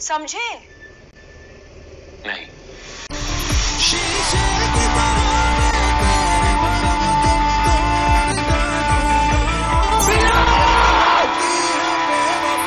समझे?